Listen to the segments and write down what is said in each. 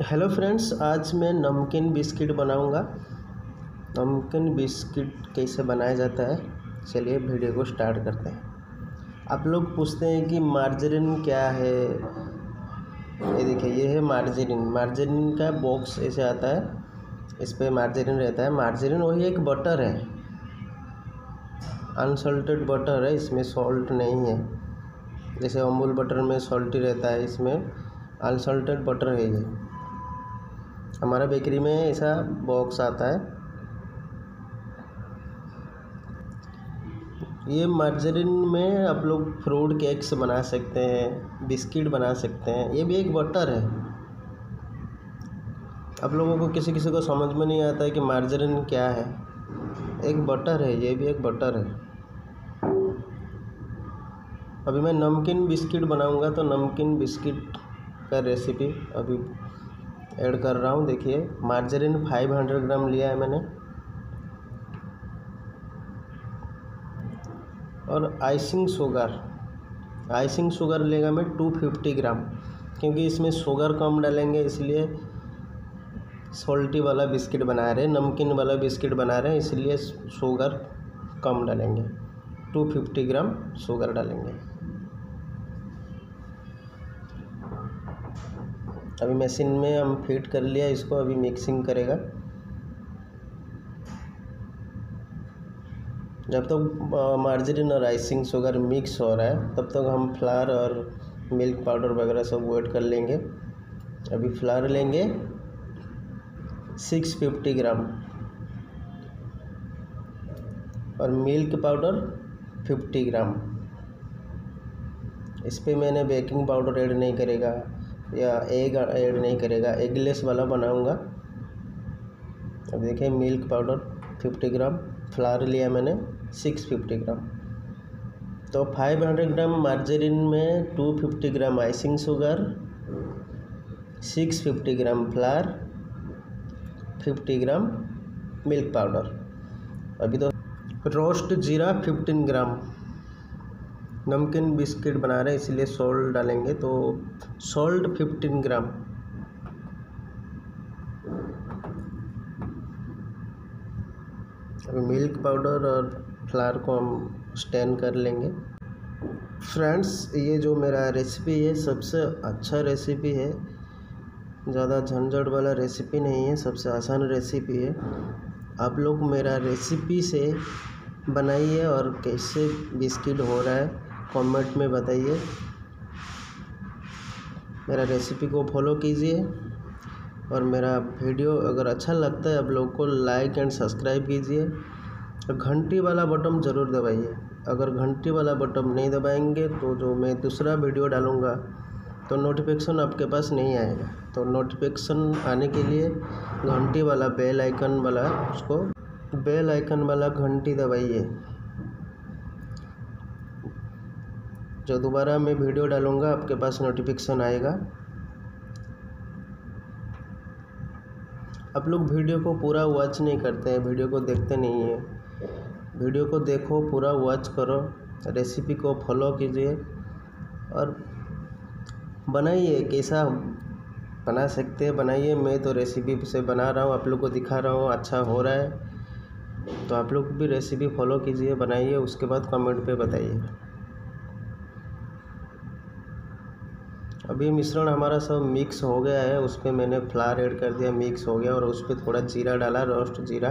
Hello friends आज मैं नमकीन बिस्किट बनाऊँगा। नमकीन बिस्किट कैसे बनाया जाता है? चलिए वीडियो को स्टार्ट करते हैं। आप लोग पूछते हैं कि मार्जरीन क्या है? ये देखिए, ये है मार्जरीन। मार्जरीन का बॉक्स ऐसे आता है, इस पर मार्जरीन रहता है। मार्जरीन वही एक बटर है। अनसॉल्टेड बटर है, इसमें सॉल्ट नहीं है। जैसे अमूल बटर में सॉल्टी रहता है, इसमें अनसॉल्टेड बटर है ये। हमारा बेकरी में ऐसा बॉक्स आता है। ये मार्जरीन में आप लोग फ्रूट केक्स बना सकते हैं, बिस्किट बना सकते हैं। ये भी एक बटर है। आप लोगों को किसी किसी को समझ में नहीं आता है कि मार्जरीन क्या है। एक बटर है, ये भी एक बटर है। अभी मैं नमकीन बिस्किट बनाऊँगा तो नमकीन बिस्किट का रेसिपी अभी ऐड कर रहा हूँ, देखिए मार्जरीन 500 ग्राम लिया है मैंने। और आइसिंग शुगर आइसिंग शुगर लेगा मैं 250 ग्राम क्योंकि इसमें शुगर कम डालेंगे, इसलिए सॉल्टी वाला बिस्किट बना रहे हैं, नमकीन वाला बिस्किट बना रहे हैं, इसलिए शुगर कम डालेंगे। 250 ग्राम शुगर डालेंगे। अभी मशीन में हम फिट कर लिया, इसको अभी मिक्सिंग करेगा। जब तक तो मार्जरीन और आइसिंग शुगर मिक्स हो रहा है, तब तक तो हम फ्लावर और मिल्क पाउडर वगैरह सब वेट कर लेंगे। अभी फ्लावर लेंगे। सिक्स फिफ्टी ग्राम और मिल्क पाउडर फिफ्टी ग्राम इस पर मैंने बेकिंग पाउडर ऐड नहीं करेगा। या एग ऐड नहीं करेगा। एगलेस वाला बनाऊँगा। अब देखिए milk powder fifty gram flour लिया मैंने सिक्स फिफ्टी ग्राम तो फाइव हंड्रेड ग्राम मार्जरीन में two fifty gram icing sugar six fifty gram flour fifty gram milk powder अभी तो रोस्ट जीरा फिफ्टीन ग्राम नमकीन बिस्किट बना रहे हैं, इसलिए सॉल्ट डालेंगे तो सॉल्ट फिफ्टीन ग्राम अभी मिल्क पाउडर और फ्लावर को हम स्टैन कर लेंगे। फ्रेंड्स ये जो मेरा रेसिपी है, सबसे अच्छा रेसिपी है। ज़्यादा झंझट वाला रेसिपी नहीं है, सबसे आसान रेसिपी है। आप लोग मेरा रेसिपी से बनाइए और कैसे बिस्किट हो रहा है। कमेंट में बताइए। मेरा रेसिपी को फॉलो कीजिए और मेरा वीडियो अगर अच्छा लगता है, आप लोग को लाइक एंड सब्सक्राइब कीजिए। और घंटी वाला बटन ज़रूर दबाइए। अगर घंटी वाला बटन नहीं दबाएँगे तो जो मैं दूसरा वीडियो डालूँगा तो नोटिफिकेशन आपके पास नहीं आएगा। तो नोटिफिकेशन आने के लिए घंटी वाला बेल आइकन वाला, उसको बेल आइकन वाला घंटी दबाइए। जो दोबारा मैं वीडियो डालूँगा, आपके पास नोटिफिकेशन आएगा। आप लोग वीडियो को पूरा वॉच नहीं करते हैं, वीडियो को देखते नहीं हैं। वीडियो को देखो, पूरा वॉच करो रेसिपी को फॉलो कीजिए और बनाइए, कैसा बना सकते हैं, बनाइए। मैं तो रेसिपी से बना रहा हूँ, आप लोग को दिखा रहा हूँ अच्छा हो रहा है। तो आप लोग भी रेसिपी फॉलो कीजिए, बनाइए, उसके बाद कमेंट पे बताइए। अभी मिश्रण हमारा सब मिक्स हो गया है उस पर मैंने फ्लावर ऐड कर दिया मिक्स हो गया और उस पर थोड़ा जीरा डाला रोस्ट जीरा।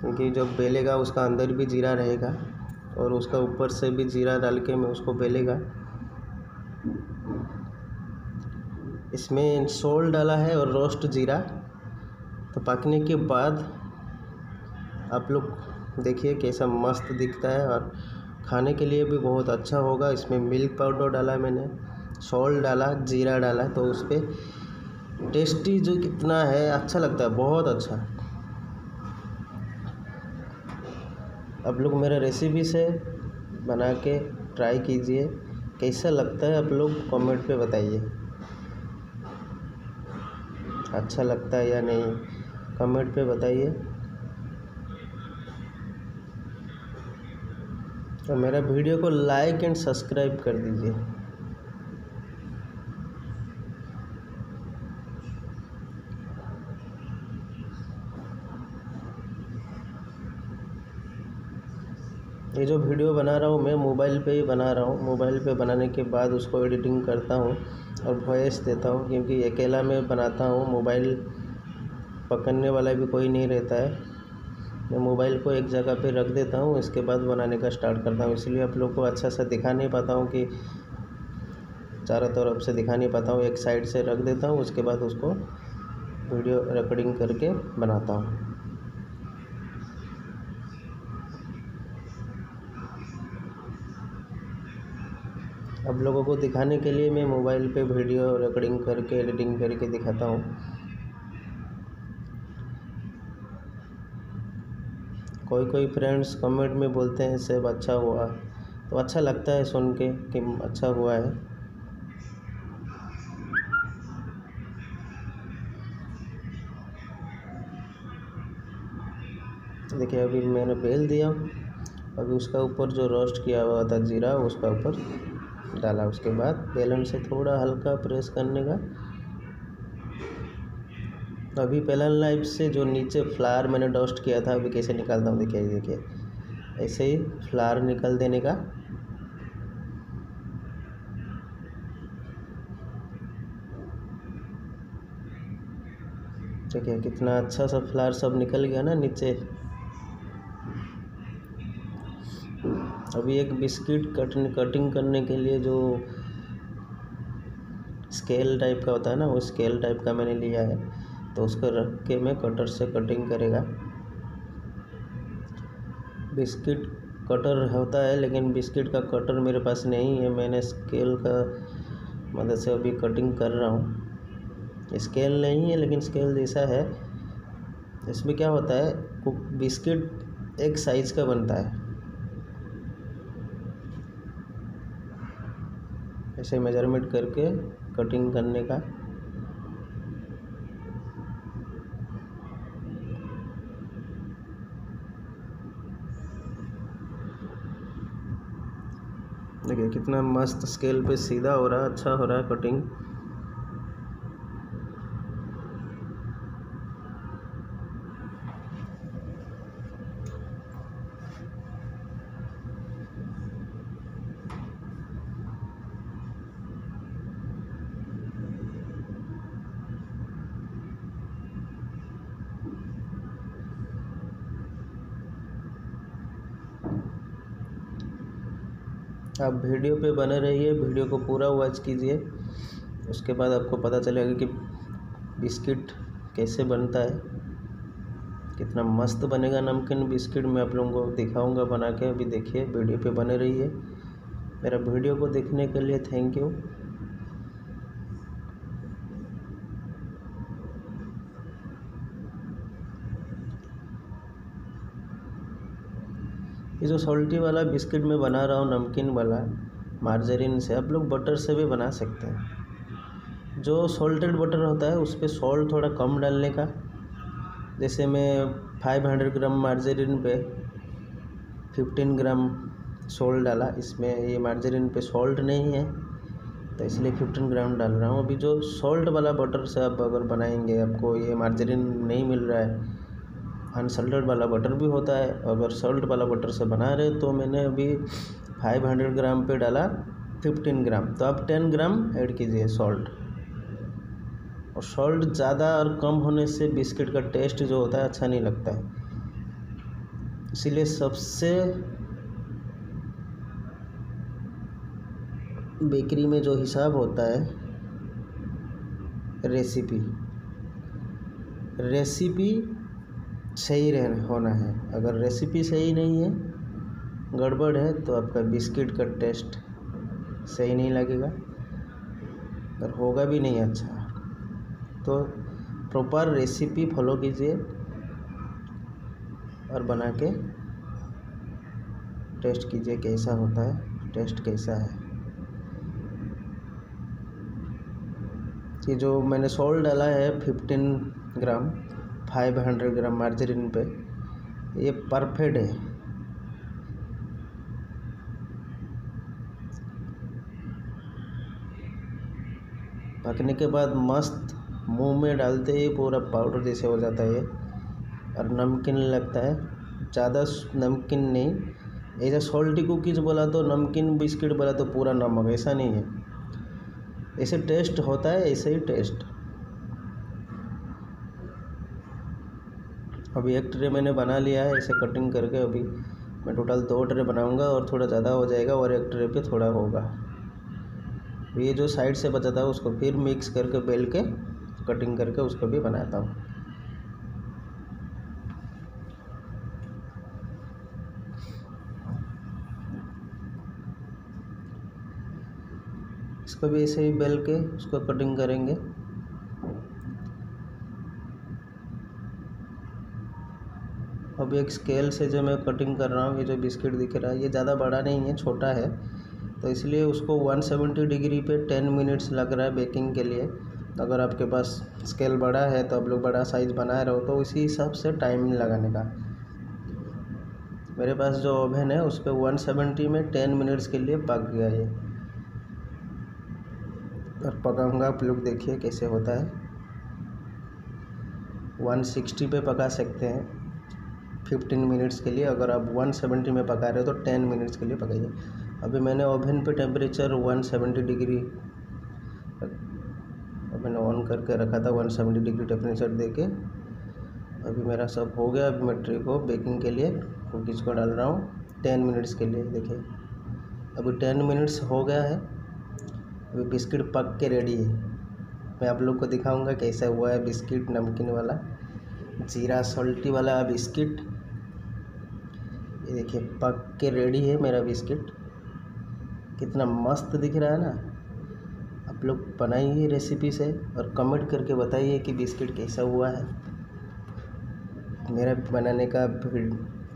क्योंकि जब बेलेगा उसका अंदर भी जीरा रहेगा और उसका ऊपर से भी जीरा डाल के मैं उसको बेलेगा। इसमें सोल डाला है और रोस्ट जीरा। तो पकने के बाद आप लोग देखिए कैसा मस्त दिखता है और खाने के लिए भी बहुत अच्छा होगा। इसमें मिल्क पाउडर डाला मैंने। सॉल्ट डाला, जीरा डाला तो उस पर टेस्टी जो कितना है अच्छा लगता है, बहुत अच्छा। आप लोग मेरे रेसिपी से बना के ट्राई कीजिए, कैसा लगता है आप लोग कमेंट पे बताइए। अच्छा लगता है या नहीं कमेंट पे बताइए। तो मेरा वीडियो को लाइक एंड सब्सक्राइब कर दीजिए। ये जो वीडियो बना रहा हूँ, मैं मोबाइल पे ही बना रहा हूँ। मोबाइल पे बनाने के बाद उसको एडिटिंग करता हूँ और वॉइस देता हूँ, क्योंकि अकेला मैं बनाता हूँ। मोबाइल पकड़ने वाला भी कोई नहीं रहता है। मैं मोबाइल को एक जगह पे रख देता हूँ, इसके बाद बनाने का स्टार्ट करता हूँ। इसलिए आप लोग को अच्छा सा दिखा नहीं पाता हूँ कि चारों तरफ़ से दिखा नहीं पाता हूँ। एक साइड से रख देता हूँ, उसके बाद उसको वीडियो रिकॉर्डिंग करके बनाता हूँ। अब लोगों को दिखाने के लिए मैं मोबाइल पे वीडियो रिकॉर्डिंग करके एडिटिंग करके दिखाता हूँ। कोई कोई फ्रेंड्स कमेंट में बोलते हैं, सब अच्छा हुआ। तो अच्छा लगता है सुन के कि अच्छा हुआ है। देखिए, अभी मैंने बेल दिया। अभी उसका ऊपर जो रोस्ट किया हुआ था जीरा, उसका ऊपर डाला उसके बाद बेलन से थोड़ा हल्का प्रेस करने का। अभी पेलन लाइफ से जो नीचे फ्लावर मैंने डस्ट किया था, अभी कैसे निकालता हूँ, देखिए देखिए ऐसे ही फ्लावर निकल देने का। है कितना अच्छा सा फ्लावर सब निकल गया ना नीचे। अभी एक बिस्किट कट कटिंग करने के लिए जो स्केल टाइप का होता है ना, वो स्केल टाइप का मैंने लिया है तो उसको रख के मैं कटर से कटिंग करेगा। बिस्किट कटर होता है, लेकिन बिस्किट का कटर मेरे पास नहीं है, मैंने स्केल का मदद से अभी कटिंग कर रहा हूँ। स्केल नहीं है, लेकिन स्केल जैसा है। इसमें क्या होता है बिस्किट एक साइज़ का बनता है। ऐसे मेज़रमेंट करके कटिंग करने का। देखिए कितना मस्त स्केल पे सीधा हो रहा अच्छा हो रहा है कटिंग आप वीडियो पे बने रहिए, वीडियो को पूरा वॉच कीजिए। उसके बाद आपको पता चलेगा कि बिस्किट कैसे बनता है। कितना मस्त बनेगा नमकीन बिस्किट, मैं आप लोगों को दिखाऊँगा बना के। अभी देखिए, वीडियो पे बने रहिए। मेरा वीडियो को देखने के लिए थैंक यू जो सॉल्टी वाला बिस्किट मैं बना रहा हूँ, नमकीन वाला, मार्जरीन से, आप लोग बटर से भी बना सकते हैं। जो सॉल्टेड बटर होता है, उस पर सॉल्ट थोड़ा कम डालने का। जैसे मैं 500 ग्राम मार्जरीन पे 15 ग्राम सॉल्ट डाला, इसमें ये मार्जरीन पे सॉल्ट नहीं है तो इसलिए 15 ग्राम डाल रहा हूँ। अभी जो सॉल्ट वाला बटर से आप अगर बनाएँगे, आपको ये मार्जरीन नहीं मिल रहा है अनसल्टेड वाला बटर भी होता है। अगर सॉल्ट वाला बटर से बना रहे तो मैंने अभी 500 ग्राम पे डाला 15 ग्राम तो आप 10 ग्राम ऐड कीजिए सॉल्ट और सॉल्ट ज़्यादा और कम होने से बिस्किट का टेस्ट जो होता है अच्छा नहीं लगता है। इसीलिए सबसे बेकरी में जो हिसाब होता है रेसिपी रेसिपी सही रहना होना है। अगर रेसिपी सही नहीं है, गड़बड़ है तो आपका बिस्किट का टेस्ट सही नहीं लगेगा। और होगा भी नहीं अच्छा तो प्रॉपर रेसिपी फॉलो कीजिए और बना के टेस्ट कीजिए कैसा होता है टेस्ट कैसा है। ये जो मैंने सॉल्ट डाला है fifteen gram five hundred gram margarine पे। ये परफेक्ट है। पकने के बाद मस्त मुँह में डालते ही पूरा पाउडर जैसे हो जाता है और नमकीन लगता है। ज़्यादा नमकीन नहीं। ऐसा सॉल्टी कुकीज़ बोला तो नमकीन बिस्किट बोला तो पूरा नमक, ऐसा नहीं है। ऐसे टेस्ट होता है, ऐसे ही टेस्ट अभी एक ट्रे मैंने बना लिया है, इसे कटिंग करके अभी मैं टोटल दो ट्रे बनाऊँगा और थोड़ा ज़्यादा हो जाएगा और एक ट्रे पे थोड़ा होगा। ये जो साइड से बचा था उसको फिर मिक्स करके बेल के कटिंग करके उसको भी बनाता हूँ। इसको भी ऐसे ही बेल के उसको कटिंग करेंगे। अब एक स्केल से जो मैं कटिंग कर रहा हूँ, ये जो बिस्किट दिख रहा है, ये ज़्यादा बड़ा नहीं है, छोटा है। तो इसलिए उसको 170 डिग्री पे 10 मिनट्स लग रहा है बेकिंग के लिए। अगर आपके पास स्केल बड़ा है तो आप लोग बड़ा साइज़ बना रहे तो उसी हिसाब से टाइम लगाने का। मेरे पास जो ओवन है उस पर 170 में टेन मिनट्स के लिए पक गया ये। और पकाऊँगा, आप लोग देखिए कैसे होता है। 160 पे पका सकते हैं। फिफ्टीन मिनट्स के लिए, अगर आप वन सेवेंटी में पका रहे हो तो टेन मिनट्स के लिए पकाइए। अभी मैंने ओवन पे टेम्परेचर वन सेवेंटी डिग्री मैंने ऑन करके रखा था वन सेवेंटी डिग्री टेम्परेचर दे के। अभी मेरा सब हो गया, अभी मैं ट्रे को बेकिंग के लिए कुकीज़ को डाल रहा हूँ टेन मिनट्स के लिए, देखिए। अभी टेन मिनट्स हो गया है, अभी बिस्किट पक के रेडी है। मैं आप लोग को दिखाऊँगा कैसा हुआ है बिस्किट, नमकीन वाला, जीरा, सॉल्टी वाला बिस्किट। ये देखिए पक के रेडी है मेरा बिस्किट कितना मस्त दिख रहा है ना। आप लोग बनाइए रेसिपी से और कमेंट करके बताइए कि बिस्किट कैसा हुआ है। मेरा बनाने का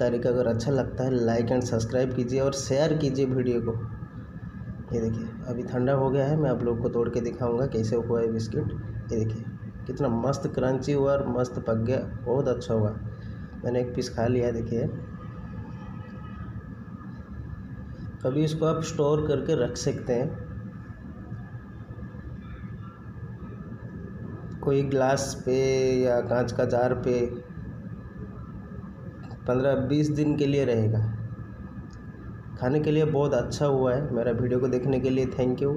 तरीका अगर अच्छा लगता है लाइक एंड सब्सक्राइब कीजिए और शेयर कीजिए वीडियो को। ये देखिए, अभी ठंडा हो गया है, मैं आप लोग को तोड़ के दिखाऊँगा कैसे हुआ है बिस्किट ये देखिए, कितना मस्त क्रंची हुआ और मस्त पक गया, बहुत अच्छा हुआ। मैंने एक पीस खा लिया, देखिए। कभी इसको आप स्टोर करके रख सकते हैं। कोई ग्लास पे या कांच का जार पे पंद्रह बीस दिन के लिए रहेगा। खाने के लिए बहुत अच्छा हुआ है, मेरा वीडियो को देखने के लिए थैंक यू